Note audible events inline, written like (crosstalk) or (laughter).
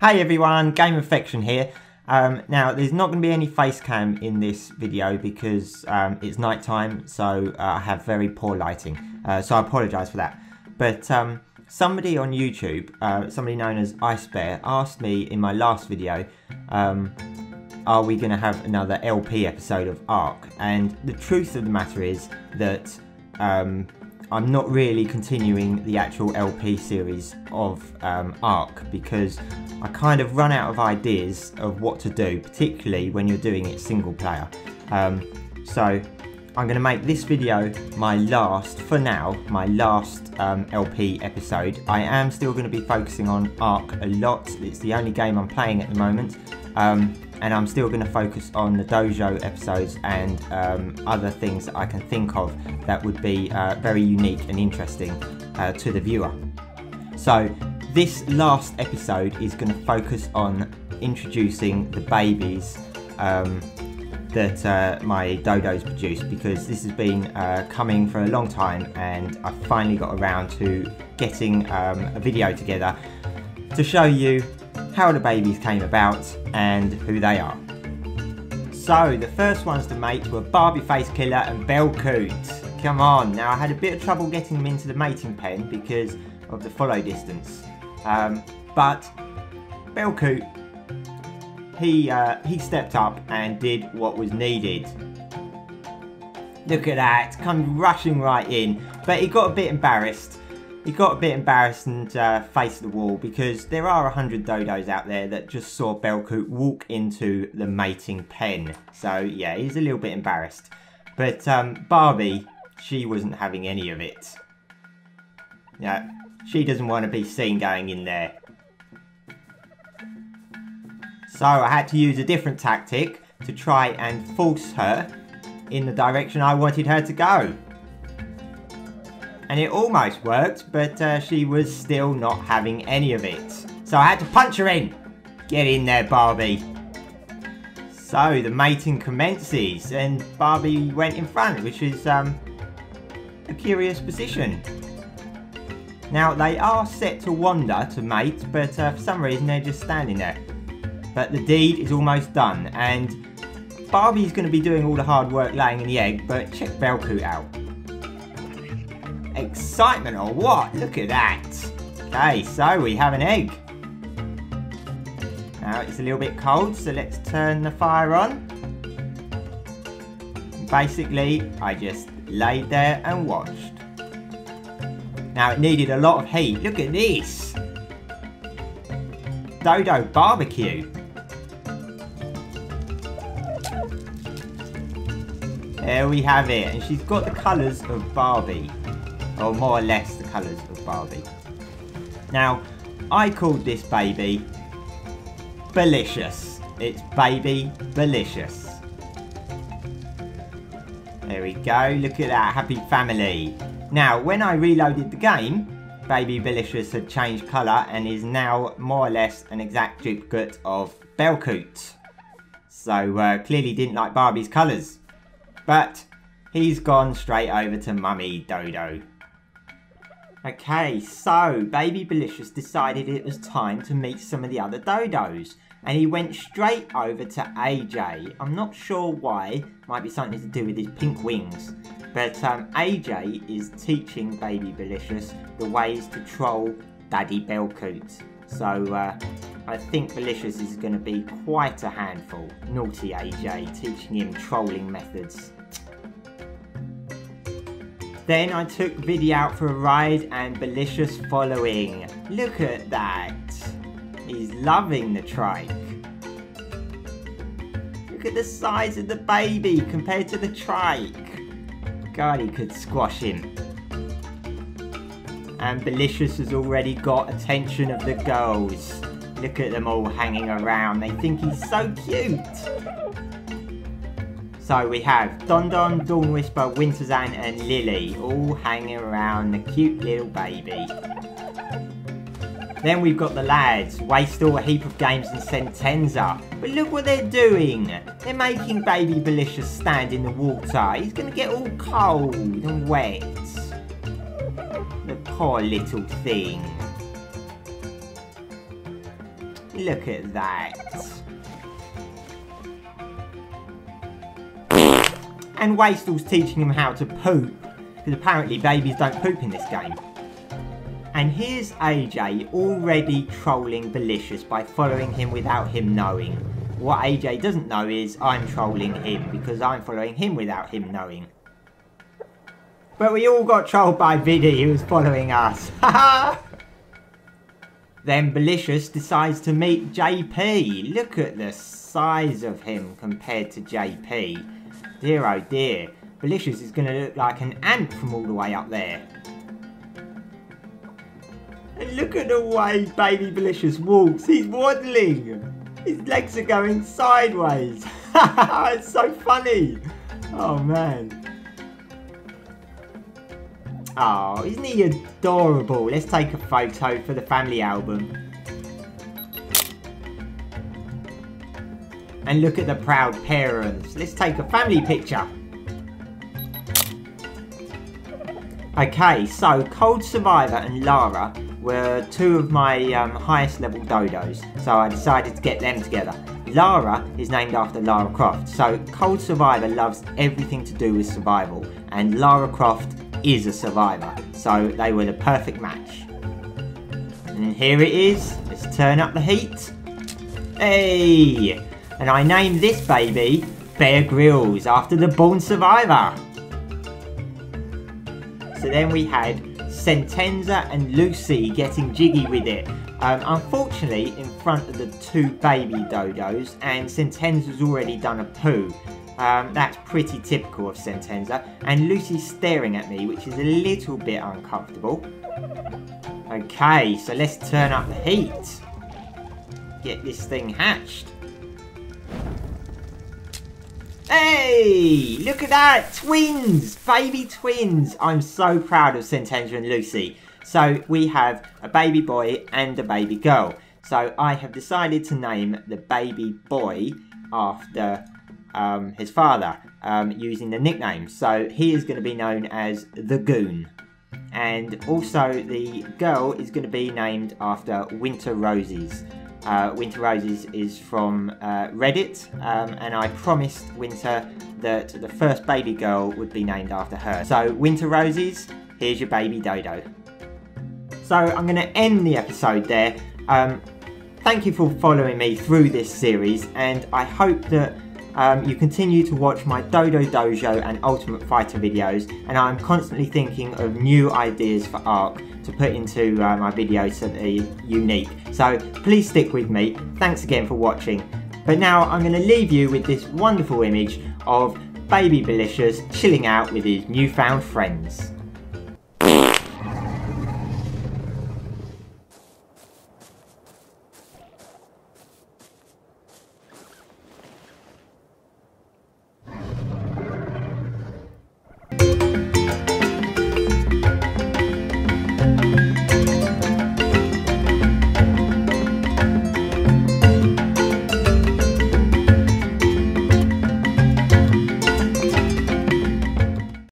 Hey everyone, GamerPerfection here. Um, now, there's not going to be any face cam in this video because um, it's night time, so uh, I have very poor lighting. Uh, so I apologise for that. But um, somebody on YouTube, uh, somebody known as Ice Bear, asked me in my last video, um, are we going to have another LP episode of Ark? And the truth of the matter is that um, I'm not really continuing the actual LP series of um, Ark because I kind of run out of ideas of what to do, particularly when you're doing it single player. Um, so I'm going to make this video my last, for now, my last um, LP episode. I am still going to be focusing on ARK a lot. It's the only game I'm playing at the moment. Um, and I'm still going to focus on the dojo episodes and um, other things that I can think of that would be uh, very unique and interesting uh, to the viewer. So this last episode is going to focus on introducing the babies um, that uh, my dodos produced because this has been uh, coming for a long time and I finally got around to getting um, a video together to show you how the babies came about and who they are. So the first ones to mate were Barbie Face Killer and Belcoot. Come on, now I had a bit of trouble getting them into the mating pen because of the follow distance. Um, but Belcoot, he, uh, he stepped up and did what was needed. Look at that, come rushing right in. But he got a bit embarrassed he got a bit embarrassed and uh, faced the wall because there are a hundred dodos out there that just saw Belcoot walk into the mating pen. So yeah, he's a little bit embarrassed. But um, Barbie, she wasn't having any of it. Yeah, she doesn't want to be seen going in there. So I had to use a different tactic to try and force her in the direction I wanted her to go and it almost worked, but uh, she was still not having any of it. So I had to punch her in. Get in there, Barbie. So the mating commences, and Barbie went in front, which is um, a curious position. Now they are set to wander to mate, but uh, for some reason they're just standing there. But the deed is almost done, and Barbie's going to be doing all the hard work laying in the egg, but check Belcoot out excitement or what? Look at that. Okay, so we have an egg. Now it's a little bit cold, so let's turn the fire on. Basically, I just laid there and watched. Now it needed a lot of heat. Look at this. Dodo barbecue. There we have it. And she's got the colours of Barbie or more or less the colours of Barbie. Now, I called this baby Belicious. It's Baby Belicious. There we go, look at that, happy family. Now, when I reloaded the game, Baby Belicious had changed colour and is now more or less an exact duplicate of Belcoot. So, uh, clearly didn't like Barbie's colours. But, he's gone straight over to Mummy Dodo. Okay, so Baby Belicious decided it was time to meet some of the other dodos. And he went straight over to AJ. I'm not sure why. Might be something to do with his pink wings. But um, AJ is teaching Baby Belicious the ways to troll Daddy Belcoot. So uh, I think Belicious is going to be quite a handful. Naughty AJ, teaching him trolling methods. Then I took Viddy out for a ride and Belicious following. Look at that. He's loving the trike. Look at the size of the baby compared to the trike. God, he could squash him. And Belicious has already got attention of the girls. Look at them all hanging around. They think he's so cute. So we have Don Don, Dawn Whisper, Winterzan and Lily all hanging around the cute little baby. Then we've got the lads, Wastel a heap of games in Sentenza. But look what they're doing. They're making baby Belicious stand in the water. He's to get all cold and wet. The poor little thing. Look at that. And Wastel's teaching him how to poop, because apparently babies don't poop in this game. And here's AJ already trolling Belicious by following him without him knowing. What AJ doesn't know is I'm trolling him because I'm following him without him knowing. But we all got trolled by Biddy who was following us. (laughs) then Belicious decides to meet JP. Look at the size of him compared to JP. Dear oh dear. Belicious is going to look like an ant from all the way up there. And look at the way baby Belicious walks. He's waddling. His legs are going sideways. (laughs) it's so funny. Oh man. Oh, isn't he adorable? Let's take a photo for the family album. And look at the proud parents. Let's take a family picture. Okay, so Cold Survivor and Lara were two of my um, highest level dodos, so I decided to get them together. Lara is named after Lara Croft, so Cold Survivor loves everything to do with survival, and Lara Croft is a survivor, so they were the perfect match. And here it is, let's turn up the heat. Hey! And I named this baby Bear Grylls after the Born Survivor. So then we had Sentenza and Lucy getting jiggy with it. Um, unfortunately, in front of the two baby dodos, and Sentenza's already done a poo. Um, that's pretty typical of Sentenza. And Lucy's staring at me, which is a little bit uncomfortable. Okay, so let's turn up the heat. Get this thing hatched. Hey, look at that, twins, baby twins. I'm so proud of Sentenza and Lucy. So we have a baby boy and a baby girl. So I have decided to name the baby boy after um, his father um, using the nickname. So he is going to be known as the Goon. And also the girl is going to be named after Winter Roses. Uh, Winter Roses is from uh, Reddit, um, and I promised Winter that the first baby girl would be named after her. So, Winter Roses, here's your baby dodo. So, I'm going to end the episode there. Um, thank you for following me through this series, and I hope that um, you continue to watch my Dodo Dojo and Ultimate Fighter videos, and I'm constantly thinking of new ideas for ARK to put into uh, my videos so they're unique. So please stick with me. Thanks again for watching. But now I'm going to leave you with this wonderful image of baby Belicious chilling out with his newfound friends.